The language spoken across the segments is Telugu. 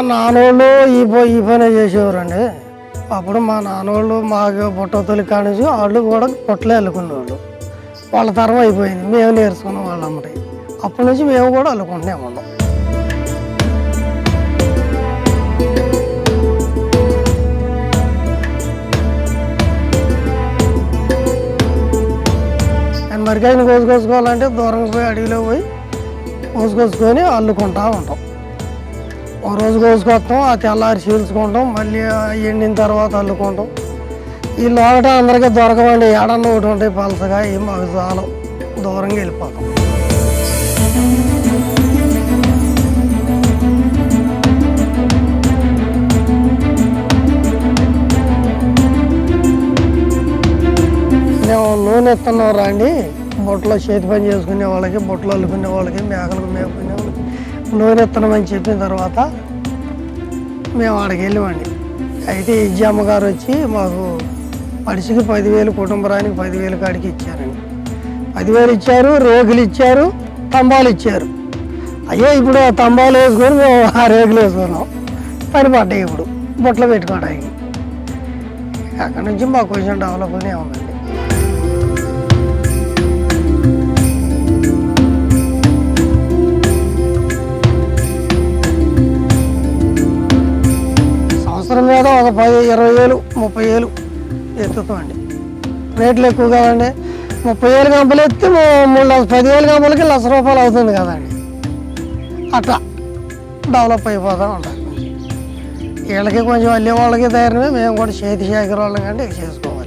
నాన్నోళ్ళు ఈ పోయి ఈ పని చేసేవారండి. అప్పుడు మా నాన్నోళ్ళు మాకు బుట్ట తొలి వాళ్ళు కూడా బుట్టలే అల్లుకునేవాళ్ళు. వాళ్ళ తరం అయిపోయింది. మేము నేర్చుకున్నాం వాళ్ళ అమ్మటి. అప్పటి నుంచి మేము కూడా అల్లుకుంటూనే ఉన్నాం. మరికాయని కోసుకొచ్చుకోవాలంటే దూరంగా పోయి అడవిలో పోయి కోసుకొచ్చుకొని అల్లుకుంటా ఉంటాం. ఒక రోజు కోసుకొస్తాం ఆ తెల్లారి చీల్చుకుంటాం మళ్ళీ ఎండిన తర్వాత అల్లుకుంటాం. ఈ లోగట అందరికీ దొరకవండి ఏడన్న ఒకటి ఉంటాయి పలసగా ఏం మాకు చాలు. దూరంగా వెళ్ళిపోతాం. మేము నూనె ఇస్తున్నాం రండి. బుట్టలో చేతి పని చేసుకునే వాళ్ళకి బుట్టలు అల్లుకునే వాళ్ళకి మేకలకు మేపుకునే నూనె ఇస్తున్నామని చెప్పిన తర్వాత మేము ఆడికి వెళ్ళామండి. అయితే ఇజ్జి అమ్మగారు వచ్చి మాకు మనిషికి పదివేలు కుటుంబరానికి పదివేలు కాడికి ఇచ్చారండి. పదివేలు ఇచ్చారు రేగులు ఇచ్చారు తంబాలు ఇచ్చారు. అయ్యో ఇప్పుడు ఆ తంబాలు వేసుకొని మేము ఆ రేగులు వేసుకున్నాం. పని పడ్డాయి ఇప్పుడు బుట్టలు పెట్టుకోవడానికి. అక్కడ నుంచి మాకు కొంచెం డెవలప్గానే ఉందండి. మీద ఒక పది ఇరవై వేలు ముప్పై వేలు ఎత్తుతామండి. రేట్లు ఎక్కువ కదండి ముప్పై వేలు గంపలు ఎత్తి మూడు పదివేలు గంపలకి లక్ష రూపాయలు అవుతుంది కదండి. అట్లా డెవలప్ అయిపోతూ ఉంటాం వీళ్ళకి కొంచెం అల్లి వాళ్ళకి ధైర్యమే మేము కూడా చేతి శాఖ వాళ్ళకంటే చేసుకోవాలి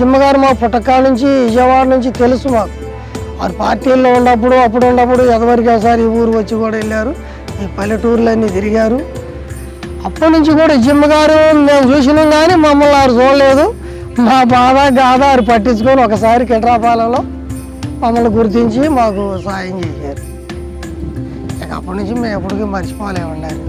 నరసింహ గారు మా పుట్టకాల నుంచి విజయవాడ నుంచి తెలుసు మాకు. వారు పార్టీల్లో ఉన్నప్పుడు అప్పుడు ఉన్నప్పుడు ఎదవరికి ఒకసారి ఈ ఊరు వచ్చి కూడా వెళ్ళారు. ఈ పల్లెటూర్లన్నీ తిరిగారు. అప్పటి నుంచి కూడా జిమ్ గారు మేము చూసినాం కానీ మమ్మల్ని వారు చూడలేదు. మా బాధ గాథ వారు పట్టించుకొని ఒకసారి కిట్రాపాలలో మమ్మల్ని గుర్తించి మాకు సాయం చేశారు. ఇక అప్పటి నుంచి మేము ఎప్పటికీ మర్చిపోలేమండి ఆయన